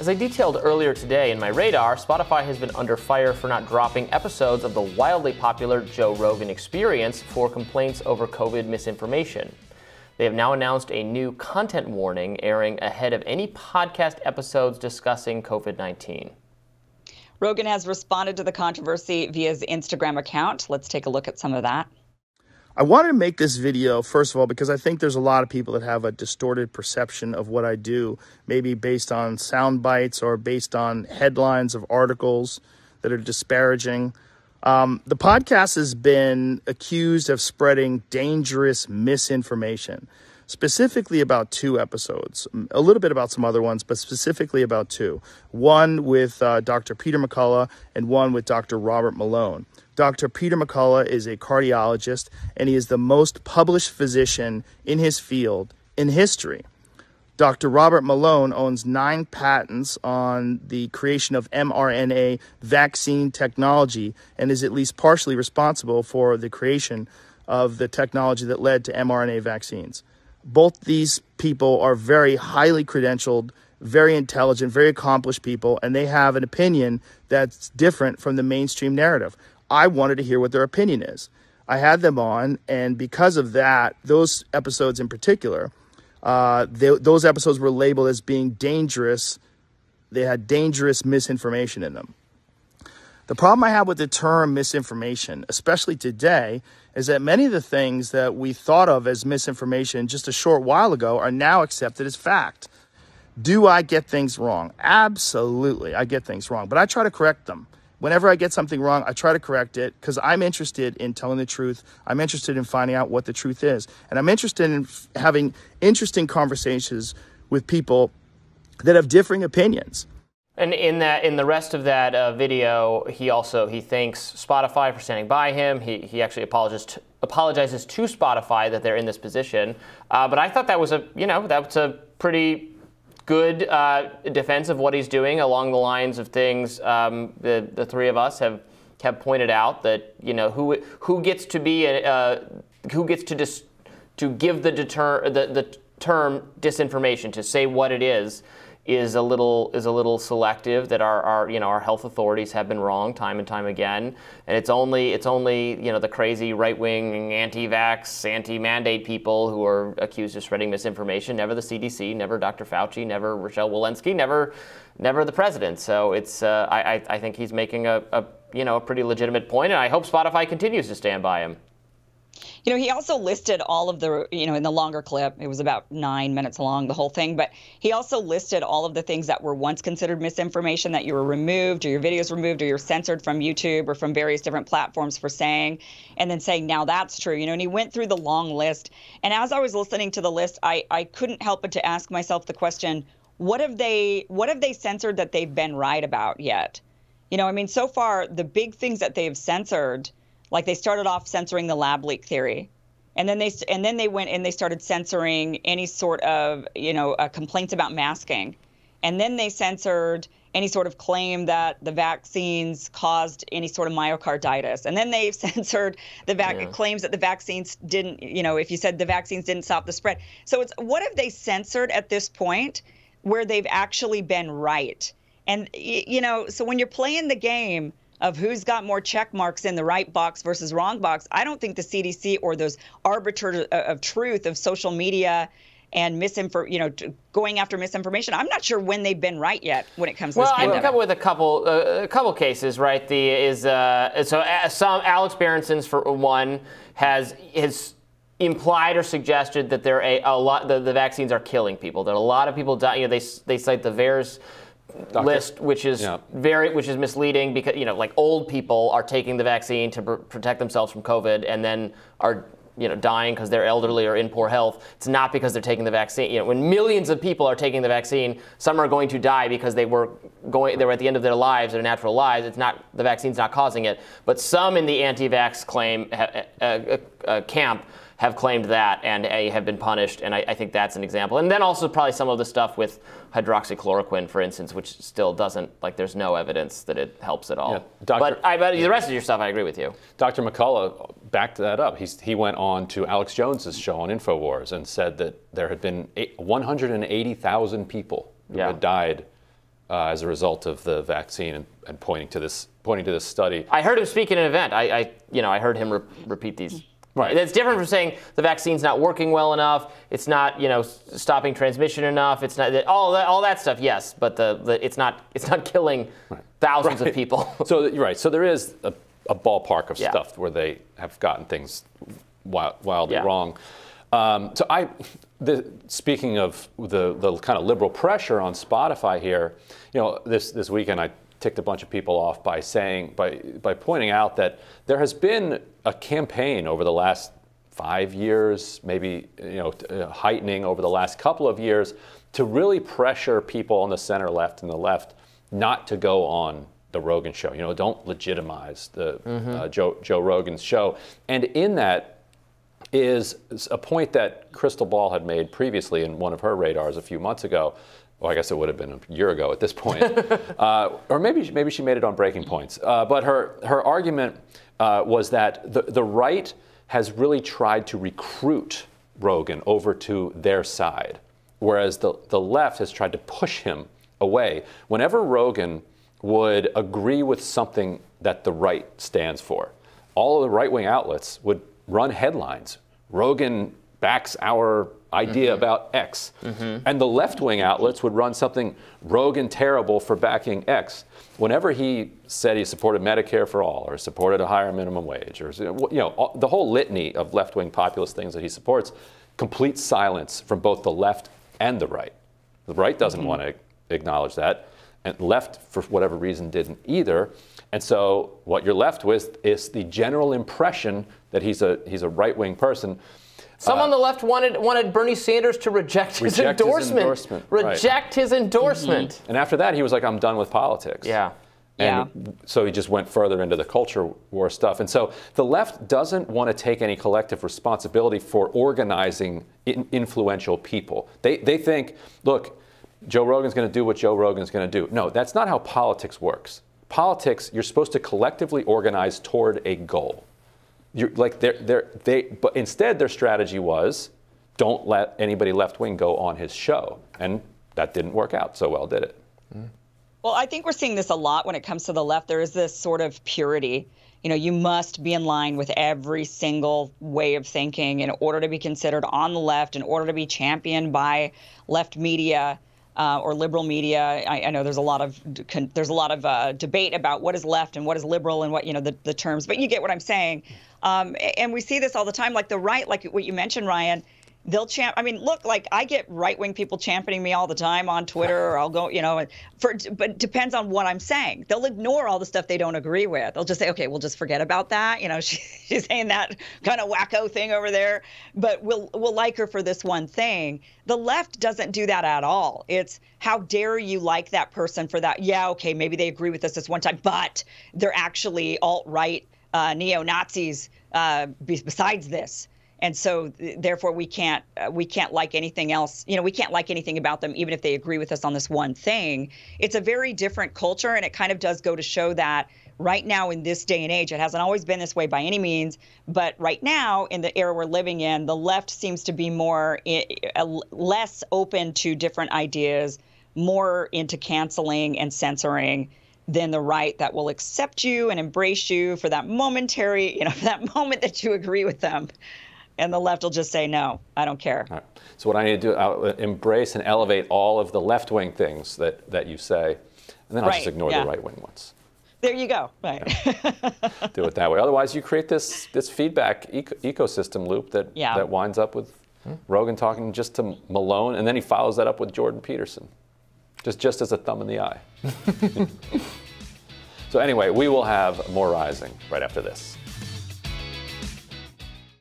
As I detailed earlier today in my radar, Spotify has been under fire for not dropping episodes of the wildly popular Joe Rogan experience for complaints over COVID misinformation. They have now announced a new content warning airing ahead of any podcast episodes discussing COVID 19. Rogan has responded to the controversy via his Instagram account. Let's take a look at some of that. I wanted to make this video, first of all, because I think there's a lot of people that have a distorted perception of what I do, maybe based on sound bites or based on headlines of articles that are disparaging. Um, the podcast has been accused of spreading dangerous misinformation, specifically about two episodes, a little bit about some other ones, but specifically about two. One with uh, Dr. Peter McCullough and one with Dr. Robert Malone. Dr. Peter McCullough is a cardiologist, and he is the most published physician in his field in history. Dr. Robert Malone owns nine patents on the creation of mRNA vaccine technology and is at least partially responsible for the creation of the technology that led to mRNA vaccines. Both these people are very highly credentialed, very intelligent, very accomplished people, and they have an opinion that's different from the mainstream narrative. I wanted to hear what their opinion is. I had them on, and because of that, those episodes in particular, uh, they, those episodes were labeled as being dangerous. They had dangerous misinformation in them. The problem I have with the term misinformation, especially today, is that many of the things that we thought of as misinformation just a short while ago are now accepted as fact. Do I get things wrong? Absolutely, I get things wrong, but I try to correct them whenever I get something wrong, I try to correct it because I'm interested in telling the truth. I'm interested in finding out what the truth is. And I'm interested in having interesting conversations with people that have differing opinions. And in that, in the rest of that uh, video, he also he thanks Spotify for standing by him. He, he actually apologizes to, apologizes to Spotify that they're in this position. Uh, but I thought that was a you know that's a pretty good uh, defense of what he's doing along the lines of things um, the, the three of us have have pointed out that you know who who gets to be a, uh, who gets to dis, to give the deter the, the term disinformation to say what it is is a little is a little selective that our, our you know our health authorities have been wrong time and time again. And it's only it's only you know the crazy right-wing anti-vax anti-mandate people who are accused of spreading misinformation. Never the CDC never Dr. Fauci never Rochelle Walensky never never the president. So it's uh, I, I think he's making a, a you know a pretty legitimate point and I hope Spotify continues to stand by him you know, he also listed all of the, you know, in the longer clip, it was about nine minutes long, the whole thing, but he also listed all of the things that were once considered misinformation that you were removed or your videos removed or you're censored from YouTube or from various different platforms for saying, and then saying, now that's true, you know, and he went through the long list. And as I was listening to the list, I, I couldn't help but to ask myself the question, what have they, what have they censored that they've been right about yet? You know, I mean, so far, the big things that they've censored, like they started off censoring the lab leak theory, and then they and then they went and they started censoring any sort of you know uh, complaints about masking, and then they censored any sort of claim that the vaccines caused any sort of myocarditis. And then they censored the vac- yeah. claims that the vaccines didn't, you know, if you said the vaccines didn't stop the spread. So it's what have they censored at this point where they've actually been right? And, you know, so when you're playing the game, of who's got more check marks in the right box versus wrong box, I don't think the CDC or those arbiters of truth of social media and misinfor, you know, going after misinformation. I'm not sure when they've been right yet when it comes to well, this pandemic. Well, with a couple, uh, a couple cases, right? The is uh, so uh, some Alex Berenson's for one has has implied or suggested that there a, a lot the, the vaccines are killing people. That a lot of people die. You know, they they cite the VAERS Doctor. list, which is yeah. very, which is misleading because you know, like old people are taking the vaccine to pr- protect themselves from COVID, and then are you know dying because they're elderly or in poor health. It's not because they're taking the vaccine. You know, when millions of people are taking the vaccine, some are going to die because they were going, they were at the end of their lives, their natural lives. It's not the vaccine's not causing it, but some in the anti-vax claim uh, uh, uh, camp have claimed that and A, have been punished, and I, I, think that's an example. And then also probably some of the stuff with hydroxychloroquine, for instance, which still doesn't like there's no evidence that it helps at all. Yeah, Dr. But I, but the rest of your stuff, I agree with you. Dr. McCullough backed that up. He's, he went on to Alex Jones's show on Infowars and said that there had been 180,000 people who yeah. had died uh, as a result of the vaccine and, and, pointing to this pointing to this study. I heard him speak at an event. I, I you know, I heard him re- repeat these. Right. It's different from saying the vaccine's not working well enough. It's not, you know, stopping transmission enough. It's not all that all that stuff. Yes, but the, the it's not it's not killing right. thousands right. of people. so you're right. So there is a, a ballpark of yeah. stuff where they have gotten things wild, wildly yeah. wrong. Um, so I, the, speaking of the, the kind of liberal pressure on Spotify here, you know, this, this weekend I ticked a bunch of people off by saying, by, by pointing out that there has been a campaign over the last five years, maybe, you know, uh, heightening over the last couple of years to really pressure people on the center left and the left not to go on the Rogan show. You know, don't legitimize the mm-hmm. uh, Joe, Joe Rogan's show. And in that, is a point that Krystal Ball had made previously in one of her radars a few months ago. Well, I guess it would have been a year ago at this point, uh, or maybe maybe she made it on Breaking Points. Uh, but her her argument uh, was that the the right has really tried to recruit Rogan over to their side, whereas the the left has tried to push him away. Whenever Rogan would agree with something that the right stands for, all of the right wing outlets would run headlines. Rogan backs our idea mm-hmm. about X. Mm-hmm. And the left wing outlets would run something rogue and terrible for backing X. Whenever he said he supported Medicare for all or supported a higher minimum wage or you know the whole litany of left wing populist things that he supports, complete silence from both the left and the right. The right doesn't mm-hmm. want to acknowledge that, and left for whatever reason didn't either. And so what you're left with is the general impression that he's a he's a right wing person. Some uh, on the left wanted wanted Bernie Sanders to reject, his, endorsement, his endorsement. Reject right. his endorsement. Mm-hmm. And after that, he was like, "I'm done with politics." Yeah. And yeah. so he just went further into the culture war stuff. And so the left doesn't want to take any collective responsibility for organizing in influential people. They, they think, look, Joe Rogan's going to do what Joe Rogan's going to do. No, that's not how politics works. Politics, you're supposed to collectively organize toward a goal. You're, like they're, they're, they, but instead their strategy was, don't let anybody left wing go on his show, and that didn't work out so well, did it? Well, I think we're seeing this a lot when it comes to the left. There is this sort of purity. You know, you must be in line with every single way of thinking in order to be considered on the left, in order to be championed by left media. Uh, or liberal media. I, I, know there's a lot of there's a lot of uh, debate about what is left and what is liberal and what you know the, the terms, but you get what I'm saying. Um, and we see this all the time, like the right, like what you mentioned, Ryan. They'll champ. I mean, look, like I get right wing people championing me all the time on Twitter, or I'll go, you know, for but it depends on what I'm saying. They'll ignore all the stuff they don't agree with. They'll just say, okay, we'll just forget about that. You know, she, she's saying that kind of wacko thing over there, but we'll we'll like her for this one thing. The left doesn't do that at all. It's how dare you like that person for that? Yeah, okay, maybe they agree with us this one time, but they're actually alt right uh, neo Nazis uh, besides this. And so, therefore, we can't uh, we can't like anything else. You know, we can't like anything about them, even if they agree with us on this one thing. It's a very different culture, and it kind of does go to show that right now in this day and age, it hasn't always been this way by any means, but right now in the era we're living in, the left seems to be more less open to different ideas, more into canceling and censoring than the right that will accept you and embrace you for that momentary, you know, that moment that you agree with them. And the left will just say, no, I don't care. Right. So, what I need to do, I'll embrace and elevate all of the left wing things that, that you say, and then I'll right. just ignore yeah. the right wing ones. There you go. Right. do it that way. Otherwise, you create this, this feedback eco- ecosystem loop that, yeah. that winds up with hmm? Rogan talking just to Malone, and then he follows that up with Jordan Peterson just, just as a thumb in the eye. so, anyway, we will have more rising right after this.